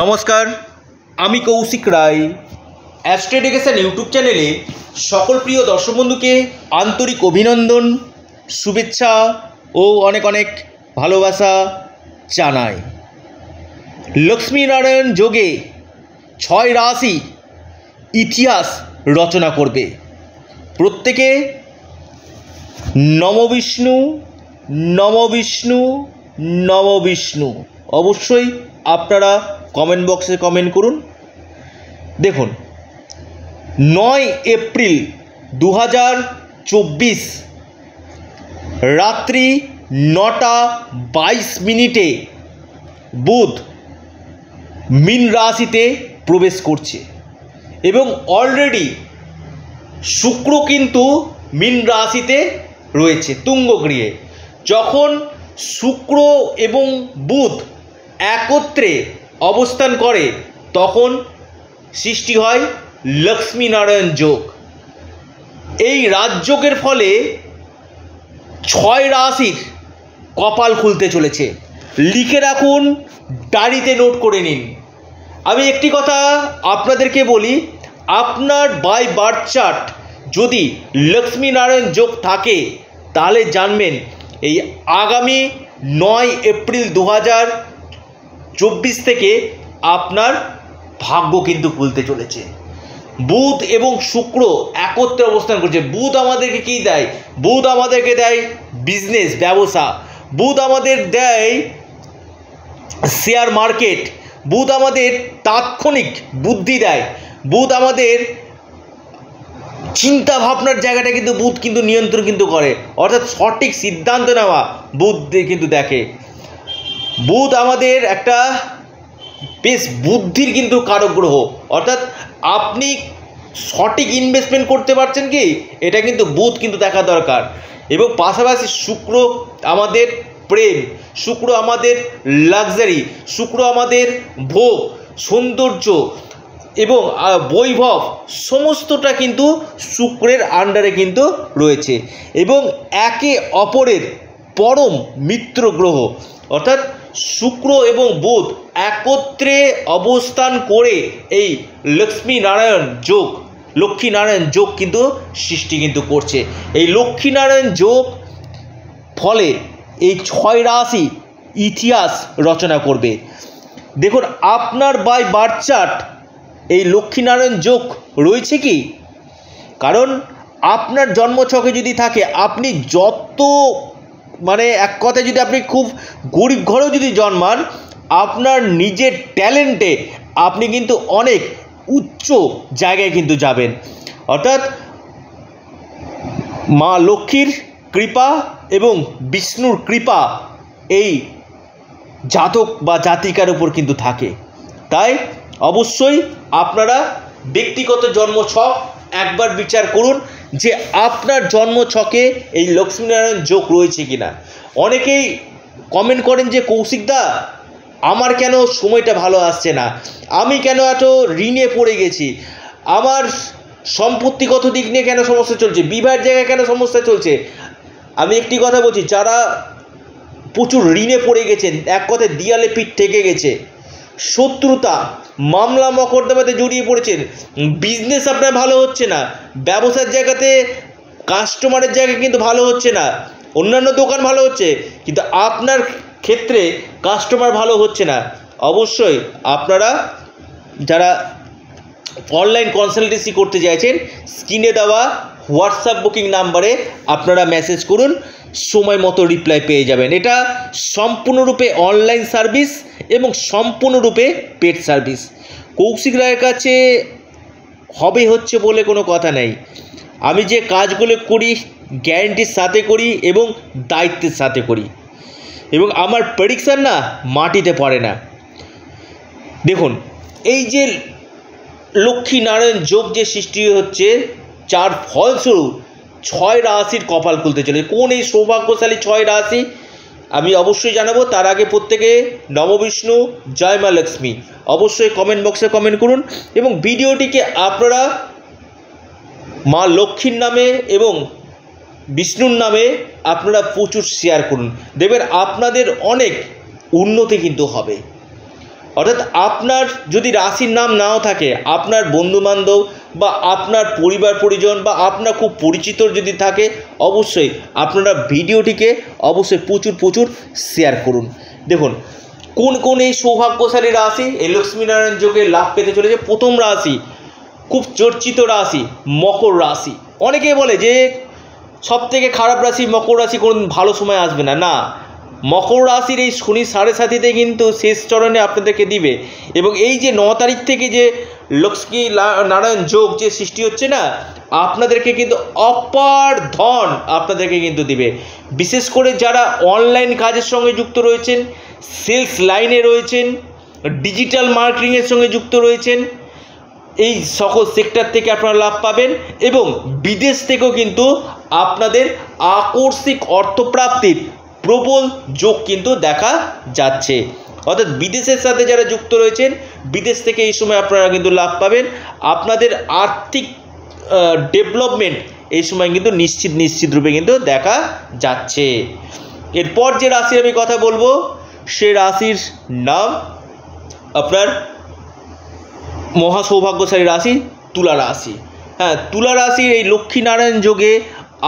নমস্কার, আমি কৌশিক রায়। অ্যাস্ট্রেডিকেশন ইউটিউব চ্যানেলে সকল প্রিয় দর্শক বন্ধুকে আন্তরিক অভিনন্দন, শুভেচ্ছা ও অনেক অনেক ভালোবাসা জানাই। লক্ষ্মীনারায়ণ যোগে ছয় রাশি ইতিহাস রচনা করবে। প্রত্যেকে নমবিষ্ণু নমবিষ্ণু নমবিষ্ণু। অবশ্যই আপনারা কমেন্ট বক্সে কমেন্ট করুন। দেখুন, নয় এপ্রিল দু চব্বিশ, রাত্রি নটা বাইশ মিনিটে বুধ মিন রাশিতে প্রবেশ করছে এবং অলরেডি শুক্র কিন্তু মিন রাশিতে রয়েছে তুঙ্গগৃহে যখন শুক্র এবং বুধ একত্রে অবস্থান করে, তখন সৃষ্টি হয় লক্ষ্মীনারায়ণ যোগ। এই রাজযোগের ফলে ছয় রাশির কপাল খুলতে চলেছে। লিখে রাখুন, ডায়েরিতে নোট করে নিন। আমি একটি কথা আপনাদেরকে বলি, আপনার বাই বার্থ চার্ট যদি লক্ষ্মীনারায়ণ যোগ থাকে, তাহলে জানবেন এই আগামী নয় এপ্রিল দু হাজার চব্বিশ থেকে আপনার ভাগ্য কিন্তু খুলতে চলেছে। বুধ এবং শুক্র একত্রে অবস্থান করছে। বুধ আমাদেরকে কী দেয়? বুধ আমাদেরকে দেয় বিজনেস ব্যবসা। বুধ আমাদের দেয় শেয়ার মার্কেট বুধ আমাদের তাৎক্ষণিক বুদ্ধি দেয়। বুধ আমাদের চিন্তা ভাবনার জায়গাটা কিন্তু, বুধ কিন্তু নিয়ন্ত্রণ কিন্তু করে। অর্থাৎ সঠিক সিদ্ধান্ত নেওয়া বুধ কিন্তু দেখে। বুধ আমাদের একটা বেশ বুদ্ধির কিন্তু কারক গ্রহ অর্থাৎ আপনি সঠিক ইনভেস্টমেন্ট করতে পারছেন কি, এটা কিন্তু বুধ কিন্তু দেখা দরকার। এবং পাশাপাশি শুক্র আমাদের প্রেম, শুক্র আমাদের লাক্সারি শুক্র আমাদের ভোগ, সৌন্দর্য এবং বৈভব সমস্তটা কিন্তু শুক্রের আন্ডারে কিন্তু রয়েছে। এবং একে অপরের পরম মিত্র গ্রহ। অর্থাৎ শুক্র এবং বুধ একত্রে অবস্থান করে এই লক্ষ্মীনারায়ণ যোগ লক্ষ্মীনারায়ণ যোগ কিন্তু সৃষ্টি কিন্তু করছে। এই লক্ষ্মীনারায়ণ যোগ ফলে এই ছয় রাশি ইতিহাস রচনা করবে। দেখুন, আপনার বাই বার্থ এই লক্ষ্মীনারায়ণ যোগ রয়েছে কি? কারণ আপনার জন্মছকে যদি থাকে, আপনি যত মানে এক কথায় যদি আপনি খুব গরিব ঘরেও যদি জন্মান, আপনার নিজের ট্যালেন্টে আপনি কিন্তু অনেক উচ্চ জায়গায় কিন্তু যাবেন। অর্থাৎ মা লক্ষ্মীর কৃপা এবং বিষ্ণুর কৃপা এই জাতক বা জাতিকার উপর কিন্তু থাকে। তাই অবশ্যই আপনারা ব্যক্তিগত জন্ম ছক একবার বিচার করুন। যে আপনার জন্ম ছকে এই লক্ষ্মীনারায়ণ যোগ রয়েছে কি না অনেকেই কমেন্ট করেন যে কৌশিকদা আমার কেন সময়টা ভালো আসছে না? আমি কেন এত ঋণে পড়ে গেছি? আমার সম্পত্তিগত দিক নিয়ে কেন সমস্যা চলছে? বিবাহের জায়গায় কেন সমস্যা চলছে? আমি একটি কথা বলছি, যারা প্রচুর ঋণে পড়ে গেছেন, এক কথায় দিয়ালে পিঠ ঠেকে গেছে শত্রুতা, মামলা মকদ্দমাতে জড়িয়ে পড়েছেন। বিজনেস আপনার ভালো হচ্ছে না। ব্যবসার জায়গাতে কাস্টমারের জায়গা কিন্তু ভালো হচ্ছে না। অন্যান্য দোকান ভালো হচ্ছে, কিন্তু আপনার ক্ষেত্রে কাস্টমার ভালো হচ্ছে না। অবশ্যই আপনারা যারা অনলাইন কনসালটেন্সি করতে চাইছেন, স্ক্রিনে দেওয়া হোয়াটসঅ্যাপ বুকিং নাম্বারে আপনারা মেসেজ করুন। সময় মতো রিপ্লাই পেয়ে যাবেন। এটা সম্পূর্ণরূপে অনলাইন সার্ভিস এবং সম্পূর্ণরূপে পেড সার্ভিস কৌশিক রায়ের কাছে হবে হচ্ছে বলে কোনো কথা নেই। আমি যে কাজগুলো করি গ্যারেন্টির সাথে করি এবং দায়িত্বের সাথে করি। এবং আমার প্রেডিকশান না মাটিতে পড়ে না। দেখুন, এই যে লক্ষ্মীনারায়ণ যোগ যে সৃষ্টি হচ্ছে, যার ফলস্বরূপ ছয় রাশির কপাল খুলতে চলে কোন এই সৌভাগ্যশালী ছয় রাশি? আমি অবশ্যই জানাব, তার আগে প্রত্যেকে নববিষ্ণু, জয় মা লক্ষ্মী। অবশ্যই কমেন্ট বক্সে কমেন্ট করুন এবং ভিডিওটিকে আপনারা মা লক্ষ্মীর নামে এবং বিষ্ণুর নামে আপনারা প্রচুর শেয়ার করুন। দেখবেন আপনাদের অনেক উন্নতি কিন্তু হবে। অর্থাৎ আপনার যদি রাশির নাম নাও থাকে, আপনার বন্ধুবান্ধব বা আপনার পরিবার পরিজন বা আপনার খুব পরিচিত যদি থাকে, অবশ্যই আপনারা ভিডিওটিকে অবশ্যই প্রচুর প্রচুর শেয়ার করুন। দেখুন, কোন কোন এই সৌভাগ্যশালী রাশি, এই লক্ষ্মীনারায়ণ যোগে লাভ পেতে চলেছে? প্রথম রাশি, খুব চর্চিত রাশি, মকর রাশি। অনেকে বলে যে সব থেকে খারাপ রাশি মকর রাশি কোন ভালো সময় আসবে না। না মকর রাশির এই শনি সাড়ে সাথীতে কিন্তু শেষ চরণে আপনাদেরকে দিবে। এবং এই যে ন তারিখ থেকে যে লক্ষ্মী নারায়ণ যোগ যে সৃষ্টি হচ্ছে না, আপনাদেরকে কিন্তু অপার ধন আপনাদেরকে কিন্তু দিবে। বিশেষ করে যারা অনলাইন কাজের সঙ্গে যুক্ত রয়েছেন, সেলস লাইনে রয়েছেন, ডিজিটাল মার্কেটিংয়ের সঙ্গে যুক্ত রয়েছেন, এই সকল সেক্টর থেকে আপনারা লাভ পাবেন এবং বিদেশ থেকেও কিন্তু আপনাদের আকস্মিক অর্থপ্রাপ্তির প্রবল যোগ কিন্তু দেখা যাচ্ছে। অর্থাৎ বিদেশের সাথে যারা যুক্ত রয়েছেন, বিদেশ থেকে এই সময় আপনারা কিন্তু লাভ পাবেন। আপনাদের আর্থিক ডেভেলপমেন্ট এই সময় কিন্তু নিশ্চিত নিশ্চিত রূপে কিন্তু দেখা যাচ্ছে। এরপর যে রাশির আমি কথা বলব, সে রাশির নাম আপনার মহা সৌভাগ্যশালী রাশি তুলা রাশি। হ্যাঁ তুলা রাশির এই লক্ষ্মীনারায়ণ যোগে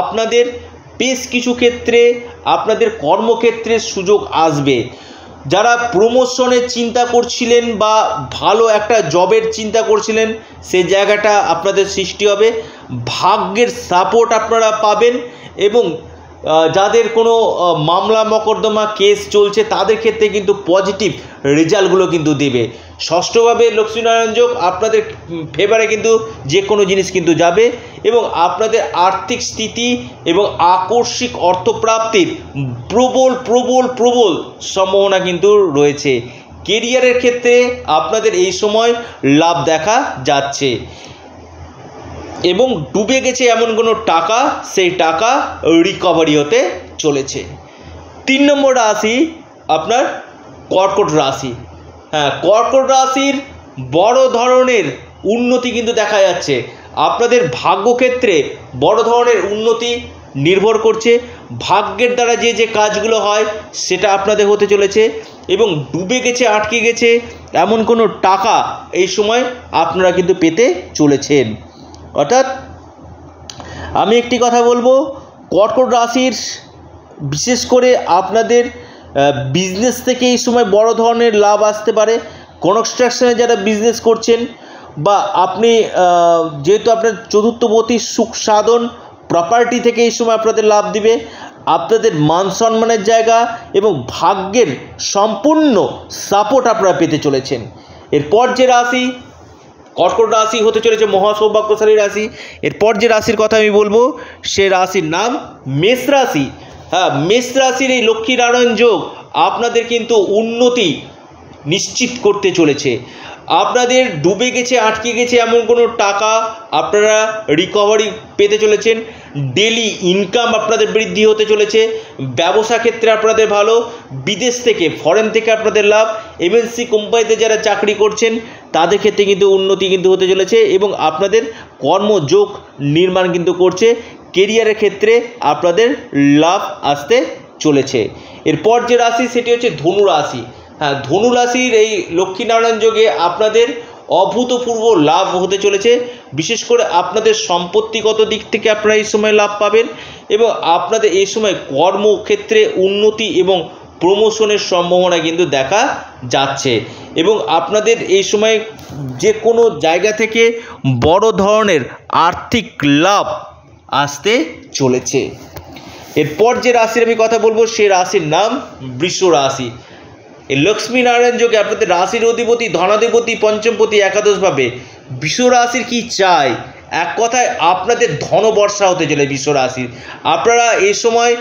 আপনাদের বেশ কিছু ক্ষেত্রে আপনাদের কর্মক্ষেত্রে সুযোগ আসবে। যারা প্রমোশনের চিন্তা করছিলেন বা ভালো একটা জবের চিন্তা করছিলেন সে জায়গাটা আপনাদের সৃষ্টি হবে। ভাগ্যের সাপোর্ট আপনারা পাবেন এবং যাদের কোনো মামলা মকদ্দমা কেস চলছে, তাদের ক্ষেত্রে কিন্তু পজিটিভ রেজাল্টগুলো কিন্তু দেবে। ষষ্ঠভাবে লক্ষ্মীনারায়ণ যোগ, আপনাদের ফেভারে কিন্তু যে কোনো জিনিস কিন্তু যাবে। এবং আপনাদের আর্থিক স্থিতি এবং আকস্মিক অর্থপ্রাপ্তির প্রবল প্রবল প্রবল সম্ভাবনা কিন্তু রয়েছে। কেরিয়ারের ক্ষেত্রে আপনাদের এই সময় লাভ দেখা যাচ্ছে। এবং ডুবে গেছে এমন কোনো টাকা, সেই টাকা রিকভারি হতে চলেছে। তিন নম্বর রাশি আপনার কর্কট রাশি। হ্যাঁ কর্কট রাশির বড় ধরনের উন্নতি কিন্তু দেখা যাচ্ছে। আপনাদের ভাগ্যক্ষেত্রে বড় ধরনের উন্নতি নির্ভর করছে। ভাগ্যের দ্বারা যে যে কাজগুলো হয়, সেটা আপনাদের হতে চলেছে এবং ডুবে গেছে, আটকে গেছে, এমন কোনো টাকা এই সময় আপনারা কিন্তু পেতে চলেছেন। অর্থাৎ আমি একটি কথা বলব, কর্কট রাশির বিশেষ করে আপনাদের বিজনেস থেকে এই সময় বড় ধরনের লাভ আসতে পারে। কনস্ট্রাকশনে যারা বিজনেস করছেন বা আপনি যেহেতু আপনার চতুর্থবতী সুখ সাধন প্রপার্টি থেকে এই সময় আপনাদের লাভ দিবে, আপনাদের মান সম্মানের জায়গা এবং ভাগ্যের সম্পূর্ণ সাপোর্ট আপনারা পেতে চলেছেন। এরপর যে রাশি, কর্কট রাশি হতে চলেছে মহাসৌভাগ্যশালী রাশি। এরপর যে রাশির কথা আমি বলব, সে রাশির নাম মেষ রাশি। হ্যাঁ মেষ রাশির এই লক্ষ্মীনারায়ণ যোগ আপনাদের কিন্তু উন্নতি নিশ্চিত করতে চলেছে। আপনাদের ডুবে গেছে, আটকে গেছে এমন কোনো টাকা আপনারা রিকভারি পেতে চলেছেন? ডেলি ইনকাম আপনাদের বৃদ্ধি হতে চলেছে। ব্যবসা ক্ষেত্রে আপনাদের ভালো, বিদেশ থেকে ফরেন থেকে আপনাদের লাভ। এমএনসি কোম্পানিতে যারা চাকরি করছেন, তাদের ক্ষেত্রে কিন্তু উন্নতি কিন্তু হতে চলেছে এবং আপনাদের কর্মযোগ নির্মাণ কিন্তু করছে। কেরিয়ারের ক্ষেত্রে আপনাদের লাভ আসতে চলেছে। এরপর যে রাশি, সেটি হচ্ছে ধনু রাশি। হ্যাঁ ধনু রাশির এই লক্ষ্মীনারায়ণ যোগে আপনাদের অভূতপূর্ব লাভ হতে চলেছে। বিশেষ করে আপনাদের সম্পত্তিগত দিক থেকে আপনারা এই সময় লাভ পাবেন এবং আপনাদের এই সময় কর্মক্ষেত্রে উন্নতি এবং প্রমোশনের সম্ভাবনা কিন্তু দেখা যাচ্ছে। এবং আপনাদের এই সময় যে কোনো জায়গা থেকে বড় ধরনের আর্থিক লাভ আসতে চলেছে। এরপর যে রাশির আমি কথা বলব, সে রাশির নাম বৃষ রাশি। এই লক্ষ্মীনারায়ণ যোগে আপনাদের রাশির অধিপতি, ধনাধিপতি, পঞ্চমপতি, একাদশভাবে বিশ্ব রাশির কী চাই? এক কথায় আপনাদের ধনবর্ষা হতে চলে বিশ্ব রাশির। আপনারা এই সময়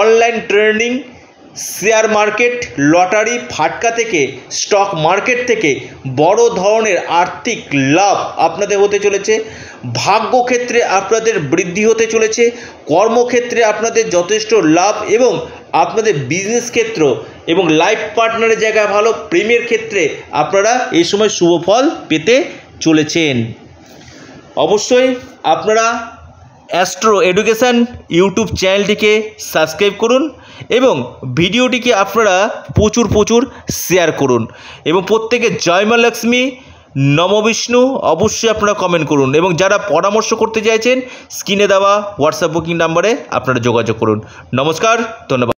online trading share market lottery ফাটকা থেকে স্টক মার্কেট থেকে বড় ধরনের আর্থিক লাভ আপনাদের হতে চলেছে। ভাগ্যক্ষেত্রে আপনাদের বৃদ্ধি হতে চলেছে। কর্মক্ষেত্রে আপনাদের যথেষ্ট লাভ এবং আপনাদের বিজনেস ক্ষেত্র এবং লাইফ পার্টনারের জায়গায় ভালো, প্রেমের ক্ষেত্রে আপনারা এই সময় শুভ ফল পেতে চলেছেন। অবশ্যই আপনারা অ্যাস্ট্রো এডুকেশান ইউটিউব চ্যানেলটিকে সাবস্ক্রাইব করুন এবং ভিডিওটিকে আপনারা প্রচুর প্রচুর শেয়ার করুন এবং প্রত্যেকে জয় মা লক্ষ্মী নমবিষ্ণু অবশ্যই আপনারা কমেন্ট করুন এবং যারা পরামর্শ করতে চাইছেন স্ক্রিনে দেওয়া হোয়াটসঅ্যাপ বুকিং নাম্বারে আপনারা যোগাযোগ করুন। নমস্কার, ধন্যবাদ।